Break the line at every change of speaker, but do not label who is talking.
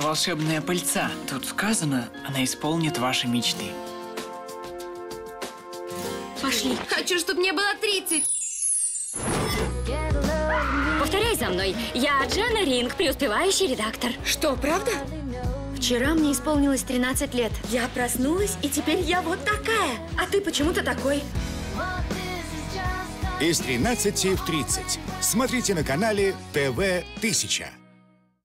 Волшебная пыльца. Тут сказано, она исполнит ваши мечты.
Пошли.
Хочу, чтобы мне было 30.
Повторяй за мной. Я Джана Ринг, преуспевающий редактор.
Что, правда?
Вчера мне исполнилось 13 лет. Я проснулась, и теперь я вот такая. А ты почему-то такой.
Из 13 в 30. Смотрите на канале ТВ 1000.